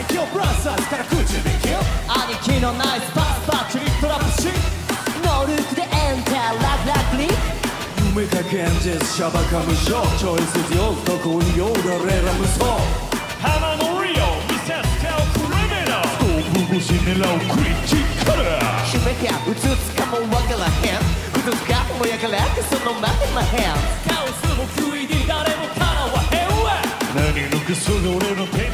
最強ブラザーズからくじ引き兄貴のナイスパスパッチリトラップしノールックでエンターラクラクリ夢か現実シャバか無償チョイスよどこによ俺ら無双花のリオ見せつけをクリミナルスコープ越し狙うクリティカル夢かうつつかもわからへんうつつかもやからってそのまへまへんカオスも QED 誰もかなわへんわ何抜くすぐ俺の手